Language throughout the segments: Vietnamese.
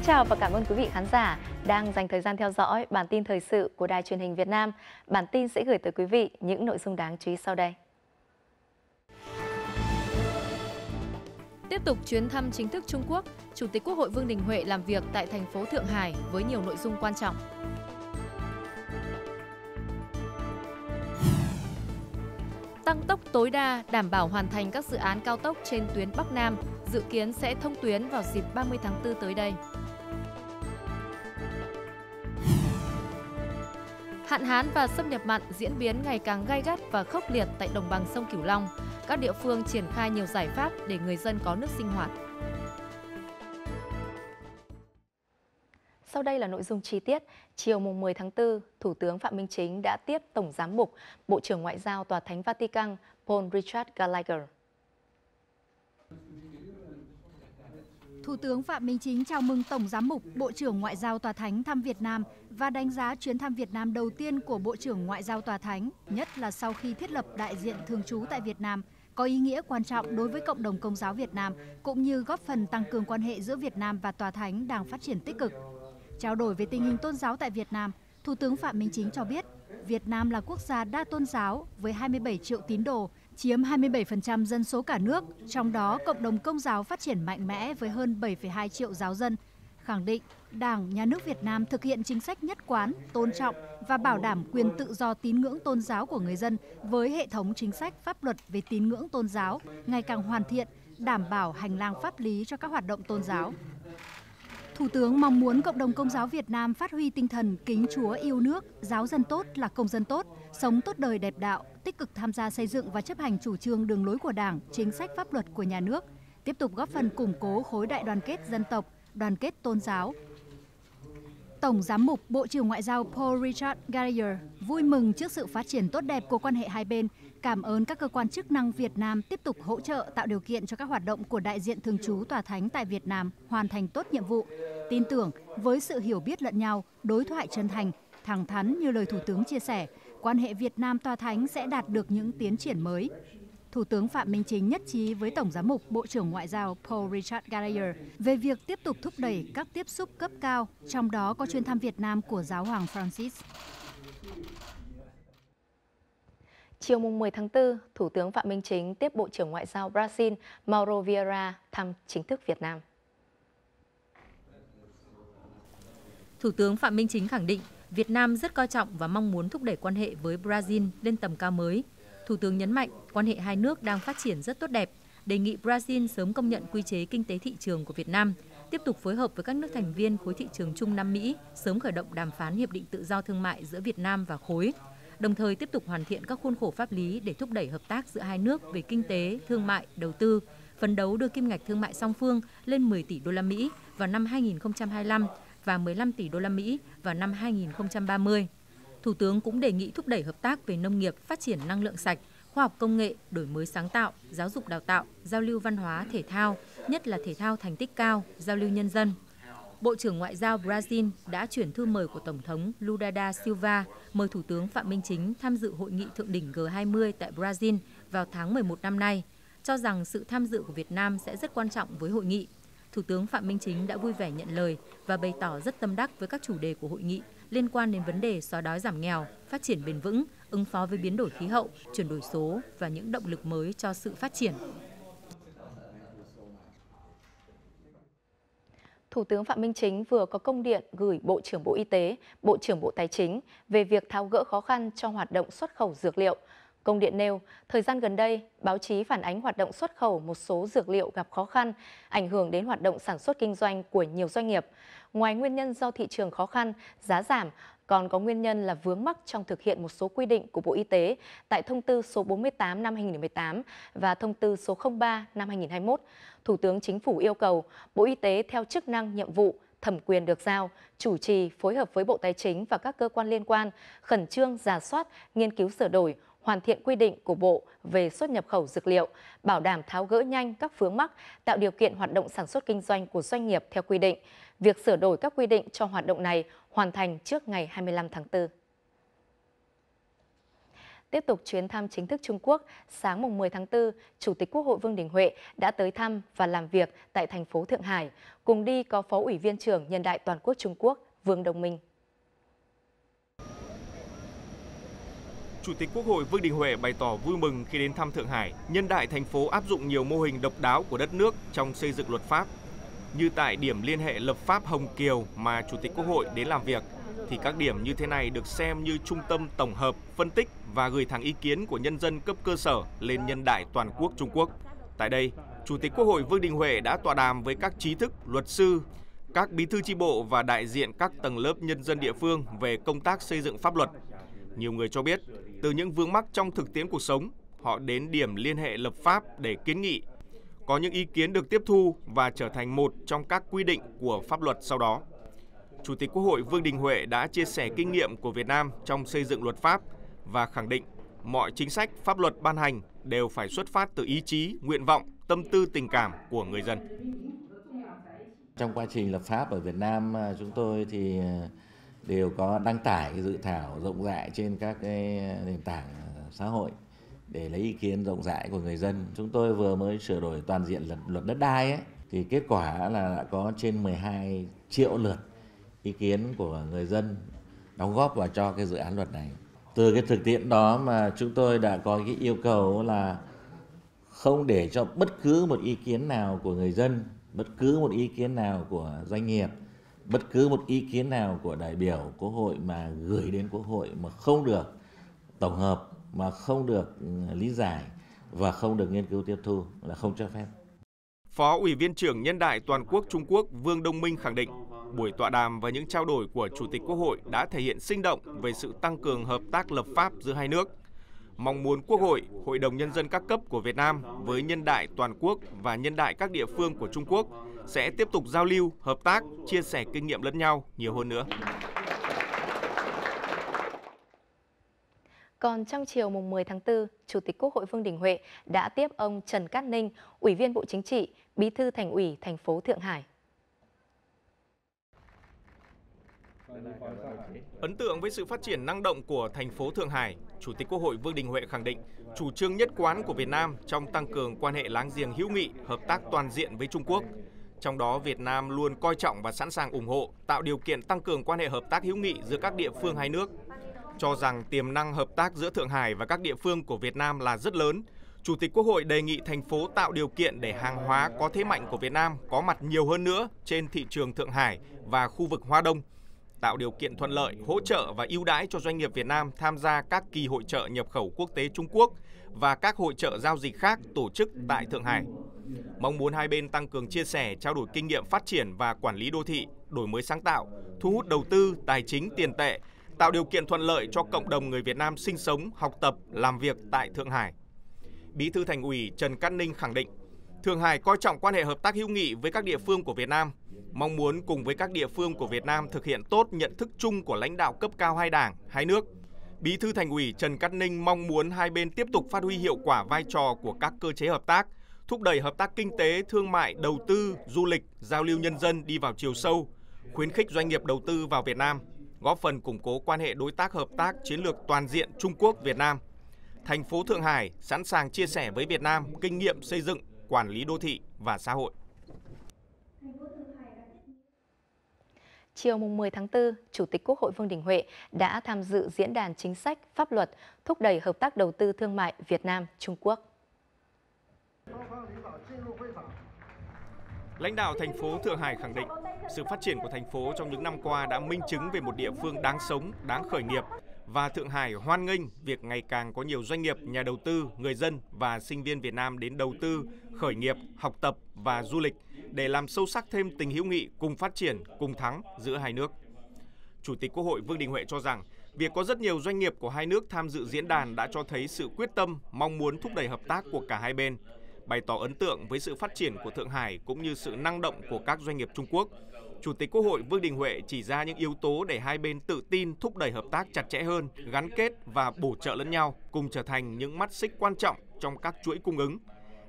Xin kính chào và cảm ơn quý vị khán giả đang dành thời gian theo dõi bản tin thời sự của Đài truyền hình Việt Nam. Bản tin sẽ gửi tới quý vị những nội dung đáng chú ý sau đây. Tiếp tục chuyến thăm chính thức Trung Quốc, Chủ tịch Quốc hội Vương Đình Huệ làm việc tại thành phố Thượng Hải với nhiều nội dung quan trọng. Tăng tốc tối đa đảm bảo hoàn thành các dự án cao tốc trên tuyến Bắc Nam, dự kiến sẽ thông tuyến vào dịp 30 tháng 4 tới đây. Hạn hán và xâm nhập mặn diễn biến ngày càng gai gắt và khốc liệt tại đồng bằng sông Cửu Long. Các địa phương triển khai nhiều giải pháp để người dân có nước sinh hoạt. Sau đây là nội dung chi tiết. Chiều mùng 10 tháng 4, Thủ tướng Phạm Minh Chính đã tiếp Tổng Giám mục, Bộ trưởng Ngoại giao Tòa Thánh Vatican Paul Richard Gallagher. Thủ tướng Phạm Minh Chính chào mừng Tổng Giám mục, Bộ trưởng Ngoại giao Tòa Thánh thăm Việt Nam và đánh giá chuyến thăm Việt Nam đầu tiên của Bộ trưởng Ngoại giao Tòa Thánh, nhất là sau khi thiết lập đại diện thường trú tại Việt Nam, có ý nghĩa quan trọng đối với cộng đồng công giáo Việt Nam, cũng như góp phần tăng cường quan hệ giữa Việt Nam và Tòa Thánh đang phát triển tích cực. Trao đổi về tình hình tôn giáo tại Việt Nam, Thủ tướng Phạm Minh Chính cho biết, Việt Nam là quốc gia đa tôn giáo với 27 triệu tín đồ, chiếm 27% dân số cả nước, trong đó cộng đồng công giáo phát triển mạnh mẽ với hơn 7,2 triệu giáo dân, khẳng định Đảng, Nhà nước Việt Nam thực hiện chính sách nhất quán, tôn trọng và bảo đảm quyền tự do tín ngưỡng tôn giáo của người dân với hệ thống chính sách pháp luật về tín ngưỡng tôn giáo ngày càng hoàn thiện, đảm bảo hành lang pháp lý cho các hoạt động tôn giáo. Thủ tướng mong muốn cộng đồng công giáo Việt Nam phát huy tinh thần kính Chúa yêu nước, giáo dân tốt là công dân tốt, sống tốt đời đẹp đạo, tích cực tham gia xây dựng và chấp hành chủ trương đường lối của Đảng, chính sách pháp luật của nhà nước, tiếp tục góp phần củng cố khối đại đoàn kết dân tộc, đoàn kết tôn giáo, Tổng Giám mục Bộ trưởng Ngoại giao Paul Richard Gallagher vui mừng trước sự phát triển tốt đẹp của quan hệ hai bên, cảm ơn các cơ quan chức năng Việt Nam tiếp tục hỗ trợ tạo điều kiện cho các hoạt động của đại diện thường trú tòa thánh tại Việt Nam hoàn thành tốt nhiệm vụ. Tin tưởng với sự hiểu biết lẫn nhau, đối thoại chân thành, thẳng thắn như lời Thủ tướng chia sẻ, quan hệ Việt Nam tòa thánh sẽ đạt được những tiến triển mới. Thủ tướng Phạm Minh Chính nhất trí với Tổng giám mục Bộ trưởng Ngoại giao Paul Richard Gallagher về việc tiếp tục thúc đẩy các tiếp xúc cấp cao, trong đó có chuyến thăm Việt Nam của Giáo hoàng Francis. Chiều mùng 10 tháng 4, Thủ tướng Phạm Minh Chính tiếp Bộ trưởng Ngoại giao Brazil Mauro Vieira thăm chính thức Việt Nam. Thủ tướng Phạm Minh Chính khẳng định Việt Nam rất coi trọng và mong muốn thúc đẩy quan hệ với Brazil lên tầm cao mới – Thủ tướng nhấn mạnh quan hệ hai nước đang phát triển rất tốt đẹp, đề nghị Brazil sớm công nhận quy chế kinh tế thị trường của Việt Nam, tiếp tục phối hợp với các nước thành viên khối thị trường chung Nam Mỹ sớm khởi động đàm phán hiệp định tự do thương mại giữa Việt Nam và khối, đồng thời tiếp tục hoàn thiện các khuôn khổ pháp lý để thúc đẩy hợp tác giữa hai nước về kinh tế, thương mại, đầu tư, phấn đấu đưa kim ngạch thương mại song phương lên 10 tỷ đô la Mỹ vào năm 2025 và 15 tỷ đô la Mỹ vào năm 2030. Thủ tướng cũng đề nghị thúc đẩy hợp tác về nông nghiệp, phát triển năng lượng sạch, khoa học công nghệ, đổi mới sáng tạo, giáo dục đào tạo, giao lưu văn hóa thể thao, nhất là thể thao thành tích cao, giao lưu nhân dân. Bộ trưởng Ngoại giao Brazil đã chuyển thư mời của Tổng thống Lula da Silva mời Thủ tướng Phạm Minh Chính tham dự hội nghị thượng đỉnh G20 tại Brazil vào tháng 11 năm nay, cho rằng sự tham dự của Việt Nam sẽ rất quan trọng với hội nghị. Thủ tướng Phạm Minh Chính đã vui vẻ nhận lời và bày tỏ rất tâm đắc với các chủ đề của hội nghị liên quan đến vấn đề xóa đói giảm nghèo, phát triển bền vững, ứng phó với biến đổi khí hậu, chuyển đổi số và những động lực mới cho sự phát triển. Thủ tướng Phạm Minh Chính vừa có công điện gửi Bộ trưởng Bộ Y tế, Bộ trưởng Bộ Tài chính về việc tháo gỡ khó khăn cho hoạt động xuất khẩu dược liệu. Công điện nêu, thời gian gần đây, báo chí phản ánh hoạt động xuất khẩu một số dược liệu gặp khó khăn, ảnh hưởng đến hoạt động sản xuất kinh doanh của nhiều doanh nghiệp. Ngoài nguyên nhân do thị trường khó khăn, giá giảm, còn có nguyên nhân là vướng mắc trong thực hiện một số quy định của Bộ Y tế tại Thông tư số 48 năm 2018 và Thông tư số 03 năm 2021. Thủ tướng Chính phủ yêu cầu Bộ Y tế theo chức năng nhiệm vụ thẩm quyền được giao, chủ trì phối hợp với Bộ Tài chính và các cơ quan liên quan, khẩn trương giả soát, nghiên cứu sửa đổi, hoàn thiện quy định của Bộ về xuất nhập khẩu dược liệu, bảo đảm tháo gỡ nhanh các vướng mắc, tạo điều kiện hoạt động sản xuất kinh doanh của doanh nghiệp theo quy định. Việc sửa đổi các quy định cho hoạt động này hoàn thành trước ngày 25 tháng 4. Tiếp tục chuyến thăm chính thức Trung Quốc, sáng mùng 10 tháng 4, Chủ tịch Quốc hội Vương Đình Huệ đã tới thăm và làm việc tại thành phố Thượng Hải. Cùng đi có Phó Ủy viên trưởng Nhân đại Toàn quốc Trung Quốc Vương Đồng Minh. Chủ tịch Quốc hội Vương Đình Huệ bày tỏ vui mừng khi đến thăm Thượng Hải, nhân đại thành phố áp dụng nhiều mô hình độc đáo của đất nước trong xây dựng luật pháp. Như tại điểm liên hệ lập pháp Hồng Kiều mà Chủ tịch Quốc hội đến làm việc, thì các điểm như thế này được xem như trung tâm tổng hợp, phân tích và gửi thẳng ý kiến của nhân dân cấp cơ sở lên nhân đại toàn quốc Trung Quốc. Tại đây, Chủ tịch Quốc hội Vương Đình Huệ đã tọa đàm với các trí thức, luật sư, các bí thư tri bộ và đại diện các tầng lớp nhân dân địa phương về công tác xây dựng pháp luật. Nhiều người cho biết, từ những vướng mắc trong thực tiễn cuộc sống, họ đến điểm liên hệ lập pháp để kiến nghị. Có những ý kiến được tiếp thu và trở thành một trong các quy định của pháp luật sau đó. Chủ tịch Quốc hội Vương Đình Huệ đã chia sẻ kinh nghiệm của Việt Nam trong xây dựng luật pháp và khẳng định mọi chính sách pháp luật ban hành đều phải xuất phát từ ý chí, nguyện vọng, tâm tư tình cảm của người dân. Trong quá trình lập pháp ở Việt Nam à, chúng tôi thì à, đều có đăng tải cái dự thảo rộng rãi trên các cái nền tảng xã hội để lấy ý kiến rộng rãi của người dân. Chúng tôi vừa mới sửa đổi toàn diện luật, luật đất đai ấy, thì kết quả là đã có trên 12 triệu lượt ý kiến của người dân đóng góp vào cho cái dự án luật này. Từ cái thực tiễn đó mà chúng tôi đã có cái yêu cầu là không để cho bất cứ một ý kiến nào của người dân, bất cứ một ý kiến nào của doanh nghiệp, bất cứ một ý kiến nào của đại biểu quốc hội mà gửi đến quốc hội mà không được tổng hợp mà không được ừ, lý giải và không được nghiên cứu tiếp thu là không cho phép. Phó Ủy viên trưởng Nhân đại Toàn quốc Trung Quốc Vương Đông Minh khẳng định, buổi tọa đàm và những trao đổi của Chủ tịch Quốc hội đã thể hiện sinh động về sự tăng cường hợp tác lập pháp giữa hai nước. Mong muốn Quốc hội, Hội đồng Nhân dân các cấp của Việt Nam với nhân đại toàn quốc và nhân đại các địa phương của Trung Quốc sẽ tiếp tục giao lưu, hợp tác, chia sẻ kinh nghiệm lẫn nhau nhiều hơn nữa. Còn trong chiều mùng 10 tháng 4, Chủ tịch Quốc hội Vương Đình Huệ đã tiếp ông Trần Cát Ninh, Ủy viên Bộ Chính trị, Bí thư Thành ủy thành phố Thượng Hải. Ấn tượng với sự phát triển năng động của thành phố Thượng Hải, Chủ tịch Quốc hội Vương Đình Huệ khẳng định chủ trương nhất quán của Việt Nam trong tăng cường quan hệ láng giềng hữu nghị, hợp tác toàn diện với Trung Quốc. Trong đó, Việt Nam luôn coi trọng và sẵn sàng ủng hộ, tạo điều kiện tăng cường quan hệ hợp tác hữu nghị giữa các địa phương hai nước. Cho rằng tiềm năng hợp tác giữa Thượng Hải và các địa phương của Việt Nam là rất lớn, Chủ tịch Quốc hội đề nghị thành phố tạo điều kiện để hàng hóa có thế mạnh của Việt Nam có mặt nhiều hơn nữa trên thị trường Thượng Hải và khu vực Hoa Đông – tạo điều kiện thuận lợi, hỗ trợ và ưu đãi cho doanh nghiệp Việt Nam tham gia các kỳ hội trợ nhập khẩu quốc tế Trung Quốc và các hội trợ giao dịch khác tổ chức tại Thượng Hải. Mong muốn hai bên tăng cường chia sẻ, trao đổi kinh nghiệm phát triển và quản lý đô thị, đổi mới sáng tạo, thu hút đầu tư, tài chính, tiền tệ, tạo điều kiện thuận lợi cho cộng đồng người Việt Nam sinh sống, học tập, làm việc tại Thượng Hải. Bí thư Thành ủy Trần Cát Ninh khẳng định, Thượng Hải coi trọng quan hệ hợp tác hữu nghị với các địa phương của Việt Nam, mong muốn cùng với các địa phương của Việt Nam thực hiện tốt nhận thức chung của lãnh đạo cấp cao hai đảng, hai nước. Bí thư Thành ủy Trần Cát Ninh mong muốn hai bên tiếp tục phát huy hiệu quả vai trò của các cơ chế hợp tác, thúc đẩy hợp tác kinh tế, thương mại, đầu tư, du lịch, giao lưu nhân dân đi vào chiều sâu, khuyến khích doanh nghiệp đầu tư vào Việt Nam, góp phần củng cố quan hệ đối tác hợp tác chiến lược toàn diện Trung Quốc Việt Nam. Thành phố Thượng Hải sẵn sàng chia sẻ với Việt Nam kinh nghiệm xây dựng, quản lý đô thị và xã hội. Chiều mùng 10 tháng 4, Chủ tịch Quốc hội Vương Đình Huệ đã tham dự diễn đàn chính sách, pháp luật, thúc đẩy hợp tác đầu tư thương mại Việt Nam-Trung Quốc. Lãnh đạo thành phố Thượng Hải khẳng định, sự phát triển của thành phố trong những năm qua đã minh chứng về một địa phương đáng sống, đáng khởi nghiệp và Thượng Hải hoan nghênh việc ngày càng có nhiều doanh nghiệp, nhà đầu tư, người dân và sinh viên Việt Nam đến đầu tư, khởi nghiệp, học tập và du lịch để làm sâu sắc thêm tình hữu nghị cùng phát triển, cùng thắng giữa hai nước. Chủ tịch Quốc hội Vương Đình Huệ cho rằng, việc có rất nhiều doanh nghiệp của hai nước tham dự diễn đàn đã cho thấy sự quyết tâm, mong muốn thúc đẩy hợp tác của cả hai bên, bày tỏ ấn tượng với sự phát triển của Thượng Hải cũng như sự năng động của các doanh nghiệp Trung Quốc. Chủ tịch Quốc hội Vương Đình Huệ chỉ ra những yếu tố để hai bên tự tin thúc đẩy hợp tác chặt chẽ hơn, gắn kết và bổ trợ lẫn nhau, cùng trở thành những mắt xích quan trọng trong các chuỗi cung ứng.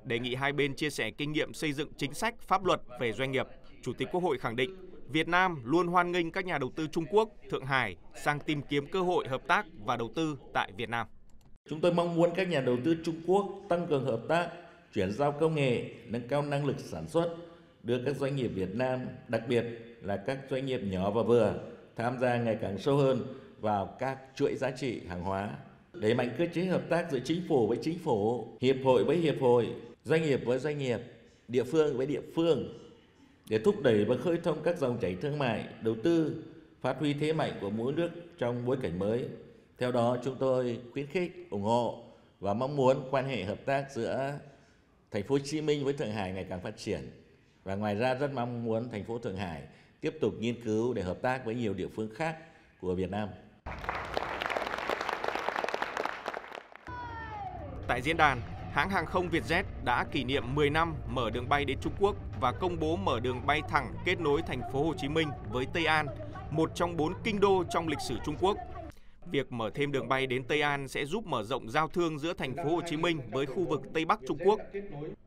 Đề nghị hai bên chia sẻ kinh nghiệm xây dựng chính sách, pháp luật về doanh nghiệp. Chủ tịch Quốc hội khẳng định, Việt Nam luôn hoan nghênh các nhà đầu tư Trung Quốc, Thượng Hải sang tìm kiếm cơ hội hợp tác và đầu tư tại Việt Nam. Chúng tôi mong muốn các nhà đầu tư Trung Quốc tăng cường hợp tác, chuyển giao công nghệ, nâng cao năng lực sản xuất, đưa các doanh nghiệp Việt Nam, đặc biệt là các doanh nghiệp nhỏ và vừa tham gia ngày càng sâu hơn vào các chuỗi giá trị hàng hóa. Đẩy mạnh cơ chế hợp tác giữa chính phủ với chính phủ, hiệp hội với hiệp hội, doanh nghiệp với doanh nghiệp, địa phương với địa phương để thúc đẩy và khơi thông các dòng chảy thương mại, đầu tư, phát huy thế mạnh của mỗi nước trong bối cảnh mới. Theo đó, chúng tôi khuyến khích, ủng hộ và mong muốn quan hệ hợp tác giữa thành phố Hồ Chí Minh với Thượng Hải ngày càng phát triển. Và ngoài ra rất mong muốn thành phố Thượng Hải tiếp tục nghiên cứu để hợp tác với nhiều địa phương khác của Việt Nam. Tại diễn đàn, hãng hàng không Vietjet đã kỷ niệm 10 năm mở đường bay đến Trung Quốc và công bố mở đường bay thẳng kết nối thành phố Hồ Chí Minh với Tây An, một trong bốn kinh đô trong lịch sử Trung Quốc. Việc mở thêm đường bay đến Tây An sẽ giúp mở rộng giao thương giữa thành phố Hồ Chí Minh với khu vực Tây Bắc Trung Quốc.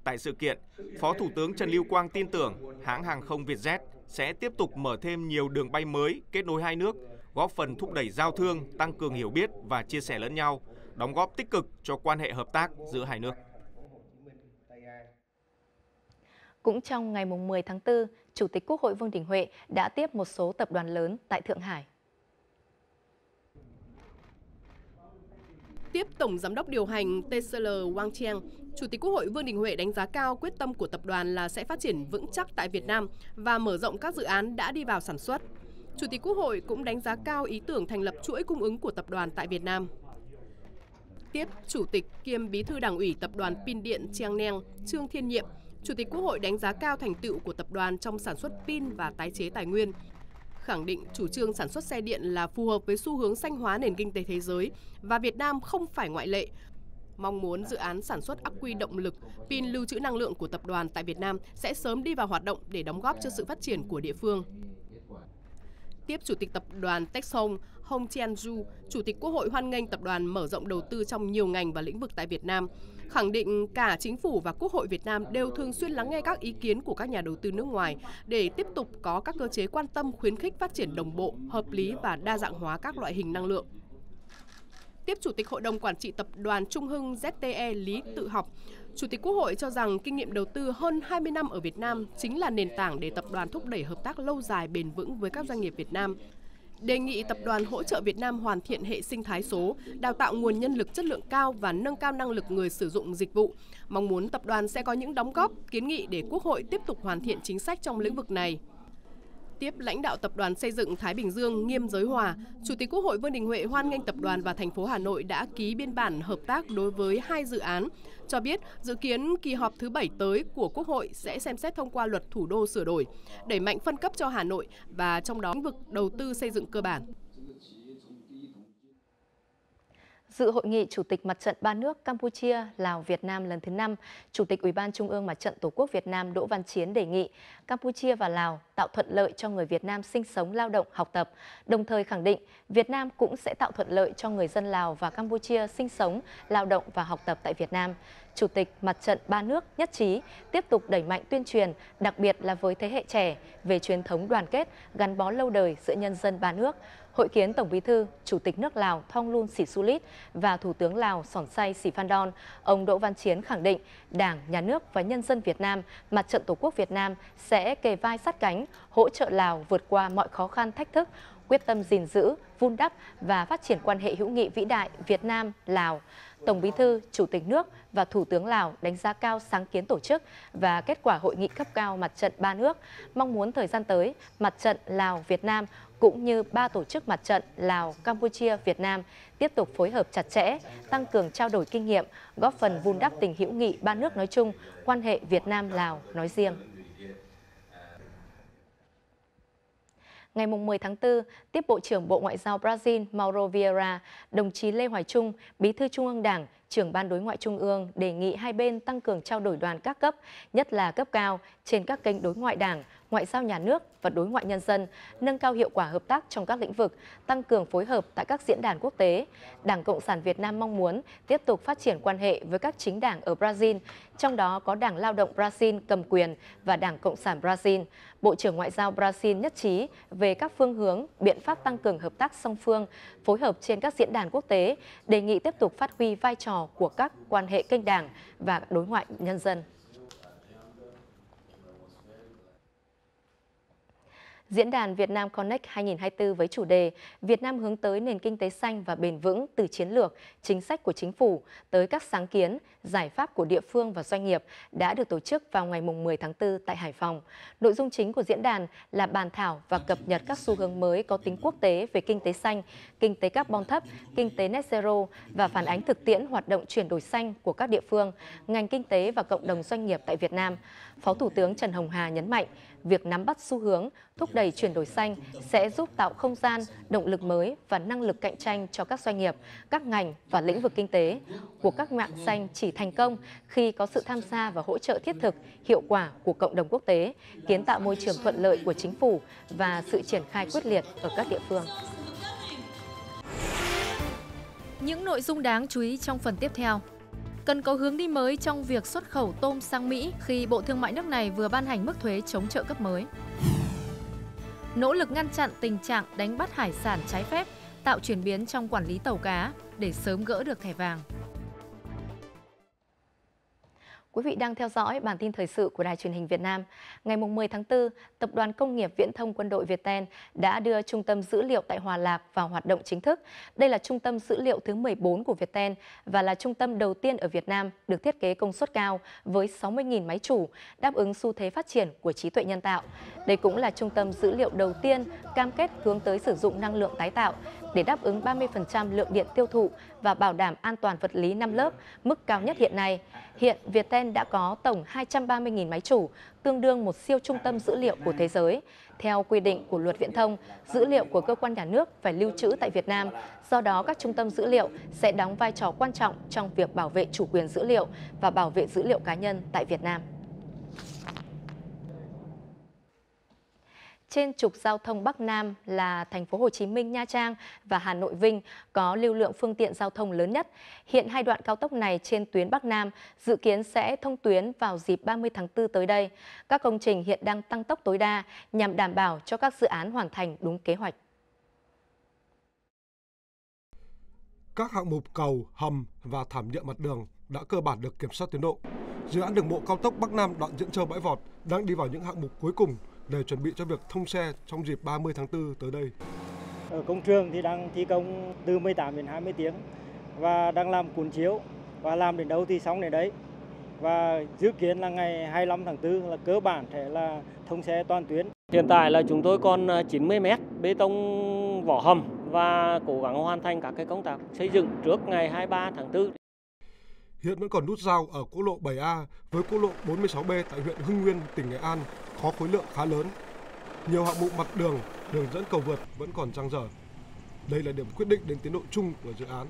Tại sự kiện, Phó Thủ tướng Trần Lưu Quang tin tưởng hãng hàng không Vietjet sẽ tiếp tục mở thêm nhiều đường bay mới kết nối hai nước, góp phần thúc đẩy giao thương, tăng cường hiểu biết và chia sẻ lẫn nhau, đóng góp tích cực cho quan hệ hợp tác giữa hai nước. Cũng trong ngày 10 tháng 4, Chủ tịch Quốc hội Vương Đình Huệ đã tiếp một số tập đoàn lớn tại Thượng Hải. Tiếp Tổng Giám đốc điều hành TCL Wang Chiang, Chủ tịch Quốc hội Vương Đình Huệ đánh giá cao quyết tâm của tập đoàn là sẽ phát triển vững chắc tại Việt Nam và mở rộng các dự án đã đi vào sản xuất. Chủ tịch Quốc hội cũng đánh giá cao ý tưởng thành lập chuỗi cung ứng của tập đoàn tại Việt Nam. Tiếp Chủ tịch kiêm Bí thư Đảng ủy Tập đoàn Pin điện Chiang Neng Trương Thiên Nhiệm, Chủ tịch Quốc hội đánh giá cao thành tựu của tập đoàn trong sản xuất pin và tái chế tài nguyên, khẳng định chủ trương sản xuất xe điện là phù hợp với xu hướng xanh hóa nền kinh tế thế giới và Việt Nam không phải ngoại lệ. Mong muốn dự án sản xuất ắc quy động lực, pin lưu trữ năng lượng của tập đoàn tại Việt Nam sẽ sớm đi vào hoạt động để đóng góp cho sự phát triển của địa phương. Tiếp Chủ tịch Tập đoàn Texhong Hong Tianju, Chủ tịch Quốc hội hoan nghênh tập đoàn mở rộng đầu tư trong nhiều ngành và lĩnh vực tại Việt Nam, khẳng định cả chính phủ và Quốc hội Việt Nam đều thường xuyên lắng nghe các ý kiến của các nhà đầu tư nước ngoài để tiếp tục có các cơ chế quan tâm khuyến khích phát triển đồng bộ, hợp lý và đa dạng hóa các loại hình năng lượng. Tiếp Chủ tịch Hội đồng Quản trị Tập đoàn Trung Hưng ZTE Lý Tự Học, Chủ tịch Quốc hội cho rằng kinh nghiệm đầu tư hơn 20 năm ở Việt Nam chính là nền tảng để tập đoàn thúc đẩy hợp tác lâu dài bền vững với các doanh nghiệp Việt Nam. Đề nghị tập đoàn hỗ trợ Việt Nam hoàn thiện hệ sinh thái số, đào tạo nguồn nhân lực chất lượng cao và nâng cao năng lực người sử dụng dịch vụ. Mong muốn tập đoàn sẽ có những đóng góp, kiến nghị để Quốc hội tiếp tục hoàn thiện chính sách trong lĩnh vực này. Tiếp lãnh đạo tập đoàn xây dựng Thái Bình Dương Nghiêm Giới Hòa, Chủ tịch Quốc hội Vương Đình Huệ hoan nghênh tập đoàn và thành phố Hà Nội đã ký biên bản hợp tác đối với hai dự án, cho biết dự kiến kỳ họp thứ bảy tới của Quốc hội sẽ xem xét thông qua luật thủ đô sửa đổi, đẩy mạnh phân cấp cho Hà Nội và trong đó lĩnh vực đầu tư xây dựng cơ bản. Dự hội nghị Chủ tịch Mặt trận ba nước Campuchia, Lào, Việt Nam lần thứ 5, Chủ tịch Ủy ban Trung ương Mặt trận Tổ quốc Việt Nam Đỗ Văn Chiến đề nghị Campuchia và Lào tạo thuận lợi cho người Việt Nam sinh sống, lao động, học tập, đồng thời khẳng định Việt Nam cũng sẽ tạo thuận lợi cho người dân Lào và Campuchia sinh sống, lao động và học tập tại Việt Nam. Chủ tịch Mặt trận ba nước nhất trí tiếp tục đẩy mạnh tuyên truyền, đặc biệt là với thế hệ trẻ, về truyền thống đoàn kết, gắn bó lâu đời giữa nhân dân ba nước, hội kiến Tổng Bí thư, Chủ tịch nước Lào Thongloun Sisulit và Thủ tướng Lào Sòn Say Sifandon, ông Đỗ Văn Chiến khẳng định Đảng, Nhà nước và nhân dân Việt Nam, Mặt trận Tổ quốc Việt Nam sẽ kề vai sát cánh, hỗ trợ Lào vượt qua mọi khó khăn thách thức, quyết tâm gìn giữ, vun đắp và phát triển quan hệ hữu nghị vĩ đại Việt Nam Lào. Tổng Bí thư, Chủ tịch nước và Thủ tướng Lào đánh giá cao sáng kiến tổ chức và kết quả hội nghị cấp cao mặt trận ba nước, mong muốn thời gian tới, mặt trận Lào Việt Nam cũng như ba tổ chức mặt trận Lào, Campuchia, Việt Nam tiếp tục phối hợp chặt chẽ, tăng cường trao đổi kinh nghiệm, góp phần vun đắp tình hữu nghị ba nước nói chung, quan hệ Việt Nam-Lào nói riêng. Ngày 10 tháng 4, tiếp Bộ trưởng Bộ Ngoại giao Brazil Mauro Vieira, đồng chí Lê Hoài Trung, Bí thư Trung ương Đảng, trưởng Ban Đối ngoại Trung ương đề nghị hai bên tăng cường trao đổi đoàn các cấp, nhất là cấp cao, trên các kênh đối ngoại đảng, ngoại giao nhà nước và đối ngoại nhân dân, nâng cao hiệu quả hợp tác trong các lĩnh vực, tăng cường phối hợp tại các diễn đàn quốc tế. Đảng Cộng sản Việt Nam mong muốn tiếp tục phát triển quan hệ với các chính đảng ở Brazil, trong đó có Đảng Lao động Brazil cầm quyền và Đảng Cộng sản Brazil. Bộ trưởng Ngoại giao Brazil nhất trí về các phương hướng, biện pháp tăng cường hợp tác song phương, phối hợp trên các diễn đàn quốc tế, đề nghị tiếp tục phát huy vai trò của các quan hệ kênh đảng và đối ngoại nhân dân. Diễn đàn Việt Nam Connect 2024 với chủ đề Việt Nam hướng tới nền kinh tế xanh và bền vững từ chiến lược, chính sách của chính phủ tới các sáng kiến, giải pháp của địa phương và doanh nghiệp đã được tổ chức vào ngày 10 tháng 4 tại Hải Phòng. Nội dung chính của diễn đàn là bàn thảo và cập nhật các xu hướng mới có tính quốc tế về kinh tế xanh, kinh tế carbon thấp, kinh tế net zero và phản ánh thực tiễn hoạt động chuyển đổi xanh của các địa phương, ngành kinh tế và cộng đồng doanh nghiệp tại Việt Nam. Phó Thủ tướng Trần Hồng Hà nhấn mạnh, việc nắm bắt xu hướng, thúc đẩy chuyển đổi xanh sẽ giúp tạo không gian, động lực mới và năng lực cạnh tranh cho các doanh nghiệp, các ngành và lĩnh vực kinh tế. Của các mạng xanh chỉ thành công khi có sự tham gia và hỗ trợ thiết thực, hiệu quả của cộng đồng quốc tế, kiến tạo môi trường thuận lợi của chính phủ và sự triển khai quyết liệt ở các địa phương. Những nội dung đáng chú ý trong phần tiếp theo cần có hướng đi mới trong việc xuất khẩu tôm sang Mỹ khi Bộ Thương mại nước này vừa ban hành mức thuế chống trợ cấp mới. Nỗ lực ngăn chặn tình trạng đánh bắt hải sản trái phép, tạo chuyển biến trong quản lý tàu cá để sớm gỡ được thẻ vàng. Quý vị đang theo dõi bản tin thời sự của Đài truyền hình Việt Nam. Ngày 10 tháng 4, Tập đoàn Công nghiệp Viễn thông Quân đội Viettel đã đưa trung tâm dữ liệu tại Hòa Lạc vào hoạt động chính thức. Đây là trung tâm dữ liệu thứ 14 của Viettel và là trung tâm đầu tiên ở Việt Nam được thiết kế công suất cao với 60.000 máy chủ, đáp ứng xu thế phát triển của trí tuệ nhân tạo. Đây cũng là trung tâm dữ liệu đầu tiên cam kết hướng tới sử dụng năng lượng tái tạo để đáp ứng 30% lượng điện tiêu thụ và bảo đảm an toàn vật lý 5 lớp, mức cao nhất hiện nay. Hiện Viettel đã có tổng 230.000 máy chủ, tương đương một siêu trung tâm dữ liệu của thế giới. Theo quy định của luật viễn thông, dữ liệu của cơ quan nhà nước phải lưu trữ tại Việt Nam, do đó các trung tâm dữ liệu sẽ đóng vai trò quan trọng trong việc bảo vệ chủ quyền dữ liệu và bảo vệ dữ liệu cá nhân tại Việt Nam. Trên trục giao thông Bắc Nam là thành phố Hồ Chí Minh Nha Trang và Hà Nội Vinh có lưu lượng phương tiện giao thông lớn nhất. Hiện hai đoạn cao tốc này trên tuyến Bắc Nam dự kiến sẽ thông tuyến vào dịp 30 tháng 4 tới đây. Các công trình hiện đang tăng tốc tối đa nhằm đảm bảo cho các dự án hoàn thành đúng kế hoạch. Các hạng mục cầu, hầm và thảm nhựa mặt đường đã cơ bản được kiểm soát tiến độ. Dự án đường bộ cao tốc Bắc Nam đoạn Diễn Châu Bãi Vọt đang đi vào những hạng mục cuối cùng để chuẩn bị cho việc thông xe trong dịp 30 tháng 4 tới đây. Ở công trường thì đang thi công từ 18 đến 20 tiếng và đang làm cuốn chiếu và làm đến đâu thì xong đến đấy. Và dự kiến là ngày 25 tháng 4 là cơ bản sẽ là thông xe toàn tuyến. Hiện tại là chúng tôi còn 90 mét bê tông vỏ hầm và cố gắng hoàn thành các cái công tác xây dựng trước ngày 23 tháng 4. Hiện vẫn còn nút giao ở quốc lộ 7A với quốc lộ 46B tại huyện Hưng Nguyên, tỉnh Nghệ An có khối lượng khá lớn. Nhiều hạng mục mặt đường, đường dẫn cầu vượt vẫn còn dang dở. Đây là điểm quyết định đến tiến độ chung của dự án.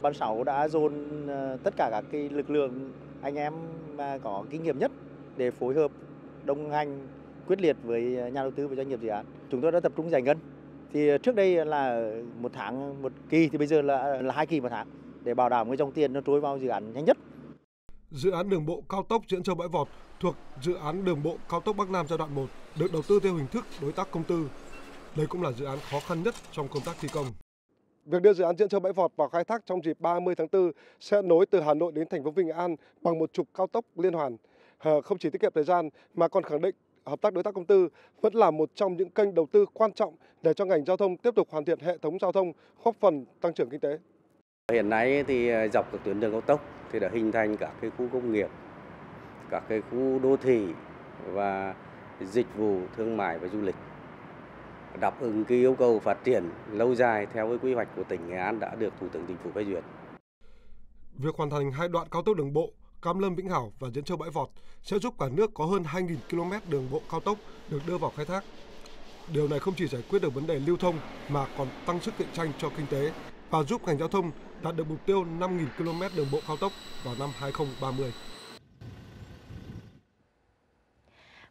Ban 6 đã dồn ờ, tất cả các cái lực lượng anh em mà có kinh nghiệm nhất để phối hợp đồng hành quyết liệt với nhà đầu tư và doanh nghiệp dự án. Chúng tôi đã tập trung giải ngân. Thì trước đây là một tháng một kỳ thì bây giờ là là hai kỳ một tháng để bảo đảm cái dòng tiền nó trôi vào dự án nhanh nhất. Dự án đường bộ cao tốc Diễn Châu Bãi Vọt thuộc dự án đường bộ cao tốc Bắc Nam giai đoạn 1 được đầu tư theo hình thức đối tác công tư. Đây cũng là dự án khó khăn nhất trong công tác thi công. Việc đưa dự án Diễn Châu Bãi Vọt vào khai thác trong dịp 30 tháng 4 sẽ nối từ Hà Nội đến thành phố Vinh An bằng một trục cao tốc liên hoàn. Không chỉ tiết kiệm thời gian mà còn khẳng định hợp tác đối tác công tư vẫn là một trong những kênh đầu tư quan trọng để cho ngành giao thông tiếp tục hoàn thiện hệ thống giao thông, góp phần tăng trưởng kinh tế. Hiện nay thì ờ, dọc các tuyến đường cao tốc thì đã hình thành các cái khu công nghiệp, các cái khu đô thị và dịch vụ thương mại và du lịch đáp ứng cái yêu cầu phát triển lâu dài theo cái quy hoạch của tỉnh Nghệ An đã được Thủ tướng Chính phủ phê duyệt. Việc hoàn thành hai đoạn cao tốc đường bộ Cam Lâm Vĩnh Hảo và Diễn Châu Bãi Vọt sẽ giúp cả nước có hơn 2.000 km đường bộ cao tốc được đưa vào khai thác. Điều này không chỉ giải quyết được vấn đề lưu thông mà còn tăng sức cạnh tranh cho kinh tế và giúp ngành giao thông đạt được mục tiêu 5.000 km đường bộ cao tốc vào năm 2030.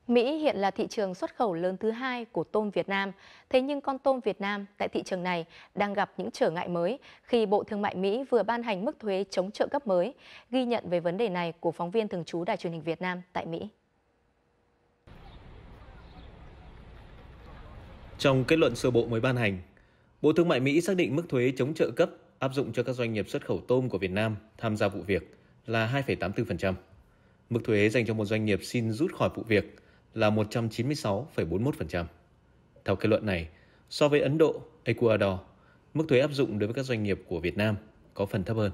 Mỹ hiện là thị trường xuất khẩu lớn thứ hai của tôm Việt Nam. Thế nhưng con tôm Việt Nam tại thị trường này đang gặp những trở ngại mới khi Bộ Thương mại Mỹ vừa ban hành mức thuế chống trợ cấp mới. Ghi nhận về vấn đề này của phóng viên thường trú Đài truyền hình Việt Nam tại Mỹ. Trong kết luận sơ bộ mới ban hành, Bộ Thương mại Mỹ xác định mức thuế chống trợ cấp áp dụng cho các doanh nghiệp xuất khẩu tôm của Việt Nam tham gia vụ việc là 2,84%. Mức thuế dành cho một doanh nghiệp xin rút khỏi vụ việc là 196,41%. Theo kết luận này, so với Ấn Độ, Ecuador, mức thuế áp dụng đối với các doanh nghiệp của Việt Nam có phần thấp hơn.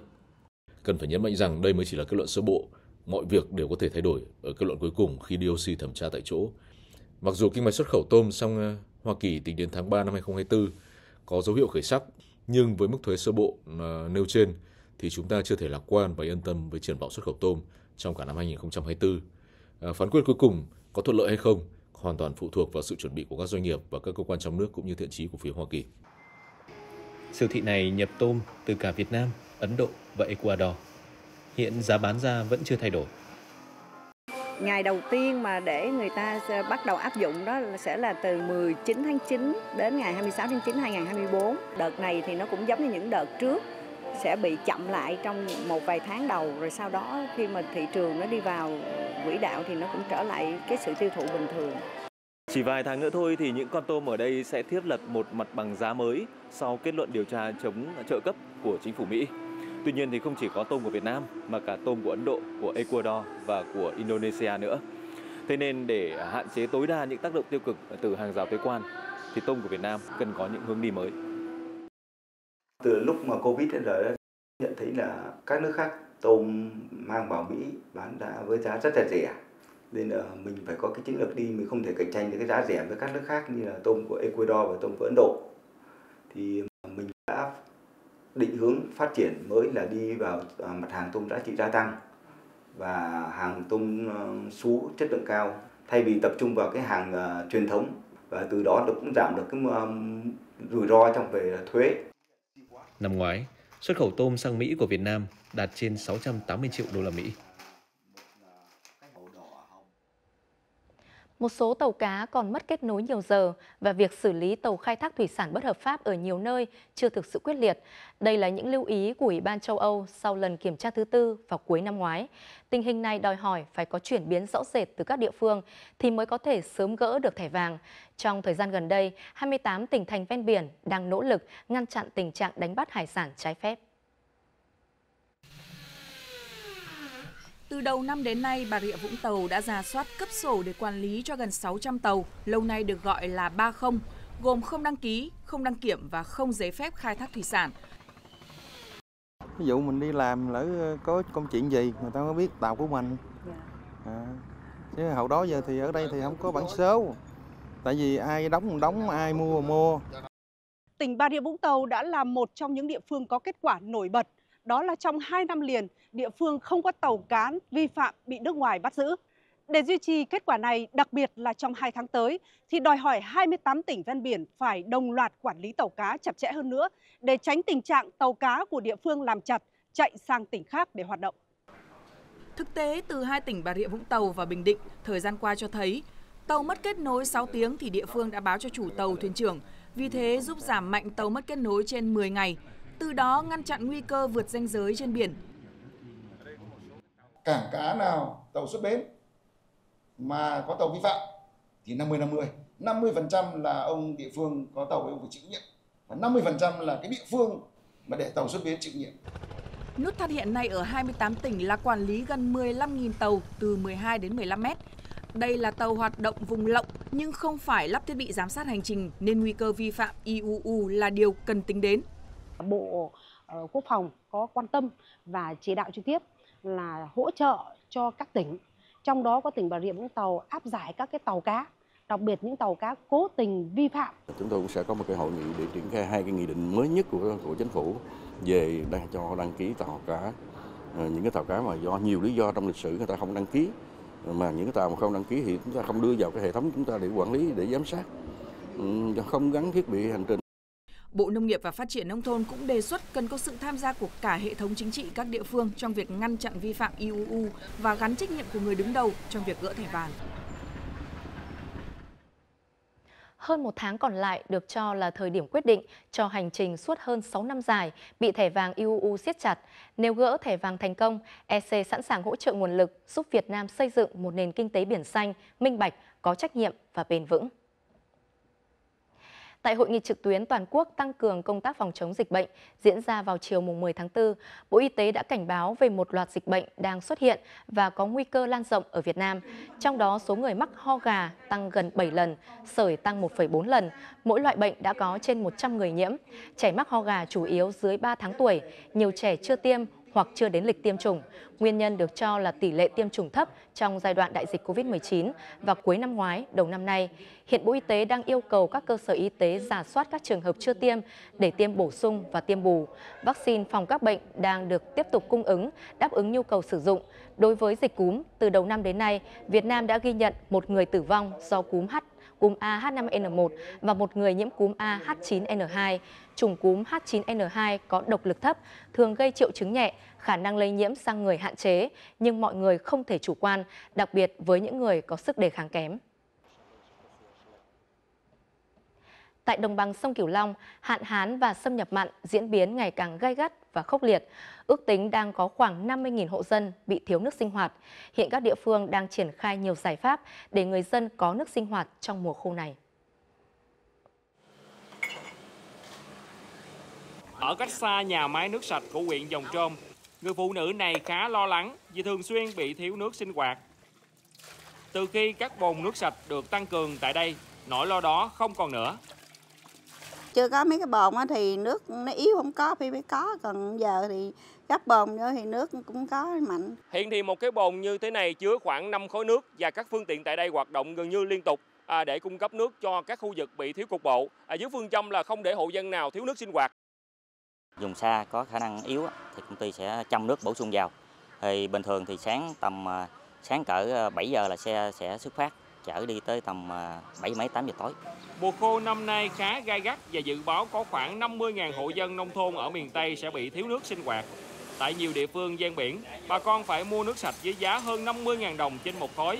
Cần phải nhấn mạnh rằng đây mới chỉ là kết luận sơ bộ, mọi việc đều có thể thay đổi ở kết luận cuối cùng khi DOC thẩm tra tại chỗ. Mặc dù kinh mạch xuất khẩu tôm sang ờ, Hoa Kỳ tính đến tháng 3 năm 2024 có dấu hiệu khởi sắc, nhưng với mức thuế sơ bộ ờ, nêu trên thì chúng ta chưa thể lạc quan và yên tâm với triển vọng xuất khẩu tôm trong cả năm 2024. Ờ, phán quyết cuối cùng có thuận lợi hay không hoàn toàn phụ thuộc vào sự chuẩn bị của các doanh nghiệp và các cơ quan trong nước cũng như thiện chí của phía Hoa Kỳ. Siêu thị này nhập tôm từ cả Việt Nam, Ấn Độ và Ecuador. Hiện giá bán ra vẫn chưa thay đổi. Ngày đầu tiên mà để người ta bắt đầu áp dụng đó sẽ là từ 19 tháng 9 đến ngày 26 tháng 9 2024. Đợt này thì nó cũng giống như những đợt trước, sẽ bị chậm lại trong một vài tháng đầu, rồi sau đó khi mà thị trường nó đi vào quỹ đạo thì nó cũng trở lại cái sự tiêu thụ bình thường. Chỉ vài tháng nữa thôi thì những con tôm ở đây sẽ thiết lập một mặt bằng giá mới sau kết luận điều tra chống trợ cấp của chính phủ Mỹ. Tuy nhiên thì không chỉ có tôm của Việt Nam mà cả tôm của Ấn Độ, của Ecuador và của Indonesia nữa. Thế nên để hạn chế tối đa những tác động tiêu cực từ hàng rào thuế quan thì tôm của Việt Nam cần có những hướng đi mới. Từ lúc mà Covid đến giờ nhận thấy là các nước khác tôm mang vào Mỹ bán đã với giá rất là rẻ nên là mình phải có cái chiến lược đi mình không thể cạnh tranh được cái giá rẻ với các nước khác như là tôm của Ecuador và tôm của Ấn Độ thì mình đã định hướng phát triển mới là đi vào à, mặt hàng tôm giá trị gia tăng và hàng tôm ờ, sú chất lượng cao thay vì tập trung vào cái hàng uh, truyền thống và từ đó cũng giảm được cái um, rủi ro trong về thuế. Năm ngoái, xuất khẩu tôm sang Mỹ của Việt Nam đạt trên 680 triệu đô la Mỹ. Một số tàu cá còn mất kết nối nhiều giờ và việc xử lý tàu khai thác thủy sản bất hợp pháp ở nhiều nơi chưa thực sự quyết liệt. Đây là những lưu ý của Ủy ban châu Âu sau lần kiểm tra thứ tư vào cuối năm ngoái. Tình hình này đòi hỏi phải có chuyển biến rõ rệt từ các địa phương thì mới có thể sớm gỡ được thẻ vàng. Trong thời gian gần đây, 28 tỉnh thành ven biển đang nỗ lực ngăn chặn tình trạng đánh bắt hải sản trái phép. Từ đầu năm đến nay, Bà Rịa Vũng Tàu đã ra soát cấp sổ để quản lý cho gần 600 tàu, lâu nay được gọi là 30, gồm không đăng ký, không đăng kiểm và không giấy phép khai thác thủy sản. Ví dụ mình đi làm lỡ có công chuyện gì, người ta mới biết tàu của mình. À, chứ hậu đó giờ thì ở đây thì không có bản số. Tại vì ai đóng đóng, ai mua mua. Tỉnh Bà Rịa Vũng Tàu đã là một trong những địa phương có kết quả nổi bật đó là trong 2 năm liền, địa phương không có tàu cá vi phạm bị nước ngoài bắt giữ. Để duy trì kết quả này, đặc biệt là trong 2 tháng tới, thì đòi hỏi 28 tỉnh ven biển phải đồng loạt quản lý tàu cá chặt chẽ hơn nữa để tránh tình trạng tàu cá của địa phương làm chặt, chạy sang tỉnh khác để hoạt động. Thực tế, từ hai tỉnh Bà Rịa Vũng Tàu và Bình Định, thời gian qua cho thấy, tàu mất kết nối 6 tiếng thì địa phương đã báo cho chủ tàu thuyền trưởng. Vì thế, giúp giảm mạnh tàu mất kết nối trên 10 ngày, từ đó ngăn chặn nguy cơ vượt danh giới trên biển. Cảng cá nào tàu xuất bến mà có tàu vi phạm thì 50-50. 50% là ông địa phương có tàu ông phải chịu nhiệm và 50% là cái địa phương mà để tàu xuất bến chịu nhiệm. Nút thắt hiện nay ở 28 tỉnh là quản lý gần 15.000 tàu từ 12 đến 15 mét. Đây là tàu hoạt động vùng lộng nhưng không phải lắp thiết bị giám sát hành trình nên nguy cơ vi phạm IUU là điều cần tính đến. Bộ uh, Quốc phòng có quan tâm và chỉ đạo trực tiếp là hỗ trợ cho các tỉnh, trong đó có tỉnh Bà Rịa Vũng Tàu áp giải các cái tàu cá, đặc biệt những tàu cá cố tình vi phạm. Chúng tôi cũng sẽ có một cái hội nghị để triển khai hai cái nghị định mới nhất của của chính phủ về đang cho đăng ký tàu cá. Ờ, những cái tàu cá mà do nhiều lý do trong lịch sử người ta không đăng ký mà những cái tàu mà không đăng ký thì chúng ta không đưa vào cái hệ thống chúng ta để quản lý để giám sát. Không gắn thiết bị hành trình Bộ Nông nghiệp và Phát triển Nông thôn cũng đề xuất cần có sự tham gia của cả hệ thống chính trị các địa phương trong việc ngăn chặn vi phạm IUU và gắn trách nhiệm của người đứng đầu trong việc gỡ thẻ vàng. hơn một tháng còn lại được cho là thời điểm quyết định cho hành trình suốt hơn 6 năm dài bị thẻ vàng IUU siết chặt. Nếu gỡ thẻ vàng thành công, EC sẵn sàng hỗ trợ nguồn lực giúp Việt Nam xây dựng một nền kinh tế biển xanh, minh bạch, có trách nhiệm và bền vững. Tại hội nghị trực tuyến toàn quốc tăng cường công tác phòng chống dịch bệnh diễn ra vào chiều mùng 10 tháng 4, Bộ Y tế đã cảnh báo về một loạt dịch bệnh đang xuất hiện và có nguy cơ lan rộng ở Việt Nam. Trong đó, số người mắc ho gà tăng gần 7 lần, sởi tăng 1,4 lần. Mỗi loại bệnh đã có trên 100 người nhiễm. Trẻ mắc ho gà chủ yếu dưới 3 tháng tuổi, nhiều trẻ chưa tiêm hoặc chưa đến lịch tiêm chủng. Nguyên nhân được cho là tỷ lệ tiêm chủng thấp trong giai đoạn đại dịch COVID-19 và cuối năm ngoái, đầu năm nay. Hiện Bộ Y tế đang yêu cầu các cơ sở y tế giả soát các trường hợp chưa tiêm để tiêm bổ sung và tiêm bù. Vaccine phòng các bệnh đang được tiếp tục cung ứng, đáp ứng nhu cầu sử dụng. Đối với dịch cúm, từ đầu năm đến nay, Việt Nam đã ghi nhận một người tử vong do cúm H cúm AH5N1 và một người nhiễm cúm AH9N2. Chủng cúm H9N2 có độc lực thấp, thường gây triệu chứng nhẹ, khả năng lây nhiễm sang người hạn chế, nhưng mọi người không thể chủ quan, đặc biệt với những người có sức đề kháng kém. Tại đồng bằng sông Cửu Long, hạn hán và xâm nhập mặn diễn biến ngày càng gai gắt và khốc liệt. Ước tính đang có khoảng 50.000 hộ dân bị thiếu nước sinh hoạt. Hiện các địa phương đang triển khai nhiều giải pháp để người dân có nước sinh hoạt trong mùa khô này. Ở cách xa nhà máy nước sạch của huyện Dòng Trôm, người phụ nữ này khá lo lắng vì thường xuyên bị thiếu nước sinh hoạt. Từ khi các bồn nước sạch được tăng cường tại đây, nỗi lo đó không còn nữa. Chưa có mấy cái bồn thì nước nó yếu không có phi mới có. Còn giờ thì gấp bồn nữa thì nước cũng có mạnh. Hiện thì một cái bồn như thế này chứa khoảng 5 khối nước và các phương tiện tại đây hoạt động gần như liên tục à, để cung cấp nước cho các khu vực bị thiếu cục bộ. À, dưới phương châm là không để hộ dân nào thiếu nước sinh hoạt dùng xa có khả năng yếu thì công ty sẽ chăm nước bổ sung vào thì bình thường thì sáng tầm à, sáng cỡ à, 7 giờ là xe sẽ xuất phát chở đi tới tầm à, 7 mấy 8 giờ tối. Mùa khô năm nay khá gai gắt và dự báo có khoảng 50.000 hộ dân nông thôn ở miền Tây sẽ bị thiếu nước sinh hoạt. Tại nhiều địa phương ven biển, bà con phải mua nước sạch với giá hơn 50.000 đồng trên một khối.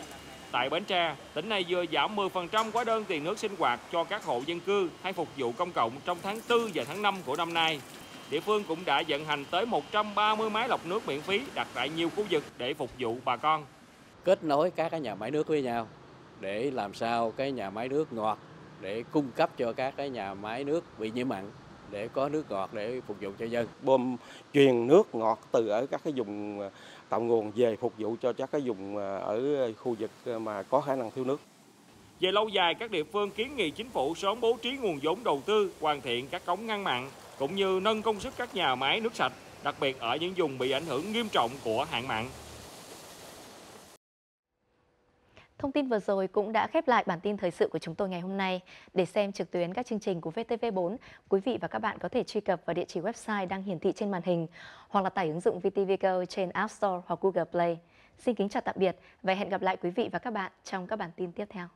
Tại Bến Tre, tỉnh này vừa giảm 10% quá đơn tiền nước sinh hoạt cho các hộ dân cư hay phục vụ công cộng trong tháng 4 và tháng 5 của năm nay. Địa phương cũng đã vận hành tới 130 máy lọc nước miễn phí đặt tại nhiều khu vực để phục vụ bà con. Kết nối các cái nhà máy nước với nhau để làm sao cái nhà máy nước ngọt để cung cấp cho các cái nhà máy nước bị nhiễm mặn để có nước ngọt để phục vụ cho dân. Bơm truyền nước ngọt từ ở các cái vùng à, tạo nguồn về phục vụ cho các cái vùng à, ở khu vực mà có khả năng thiếu nước. Về lâu dài, các địa phương kiến nghị chính phủ sớm bố trí nguồn vốn đầu tư, hoàn thiện các cống ngăn mặn, cũng như nâng công suất các nhà máy nước sạch, đặc biệt ở những vùng bị ảnh hưởng nghiêm trọng của hạn mặn. Thông tin vừa rồi cũng đã khép lại bản tin thời sự của chúng tôi ngày hôm nay. Để xem trực tuyến các chương trình của VTV4, quý vị và các bạn có thể truy cập vào địa chỉ website đang hiển thị trên màn hình hoặc là tải ứng dụng VTV Go trên App Store hoặc Google Play. Xin kính chào tạm biệt và hẹn gặp lại quý vị và các bạn trong các bản tin tiếp theo.